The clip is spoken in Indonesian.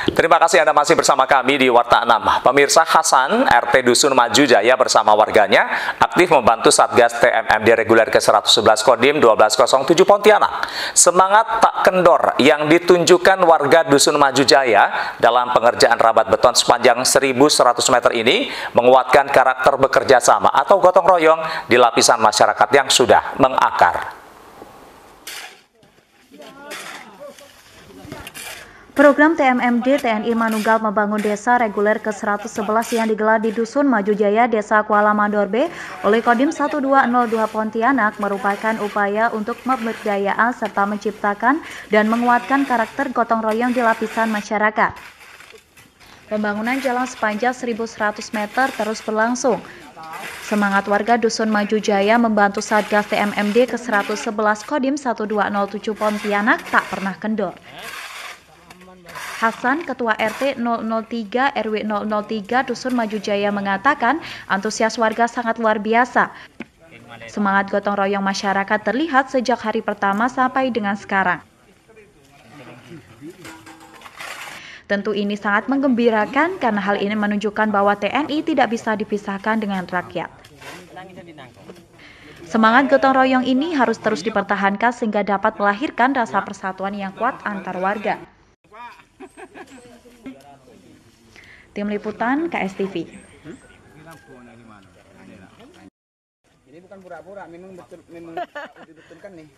Terima kasih Anda masih bersama kami di Warta 6. Pemirsa Hasan, RT Dusun Maju Jaya bersama warganya aktif membantu Satgas TMMD reguler ke-111 Kodim 1207 Pontianak. Semangat tak kendor yang ditunjukkan warga Dusun Maju Jaya dalam pengerjaan rabat beton sepanjang 1100 meter ini menguatkan karakter bekerja sama atau gotong royong di lapisan masyarakat yang sudah mengakar. Program TMMD TNI Manunggal membangun desa reguler ke-111 yang digelar di Dusun Maju Jaya, Desa Kuala Mandorbe oleh Kodim 1202 Pontianak merupakan upaya untuk pemberdayaan serta menciptakan dan menguatkan karakter gotong royong di lapisan masyarakat. Pembangunan jalan sepanjang 1100 meter terus berlangsung. Semangat warga Dusun Maju Jaya membantu Satgas TMMD ke-111 Kodim 1207 Pontianak tak pernah kendor. Hasan, Ketua RT 003 RW 003 Dusun Maju Jaya mengatakan antusias warga sangat luar biasa. Semangat gotong royong masyarakat terlihat sejak hari pertama sampai dengan sekarang. Tentu ini sangat menggembirakan karena hal ini menunjukkan bahwa TNI tidak bisa dipisahkan dengan rakyat. Semangat gotong royong ini harus terus dipertahankan sehingga dapat melahirkan rasa persatuan yang kuat antar warga. Tim Liputan KSTV. Ini bukan pura-pura, memang betul, memang dibetulkan nih.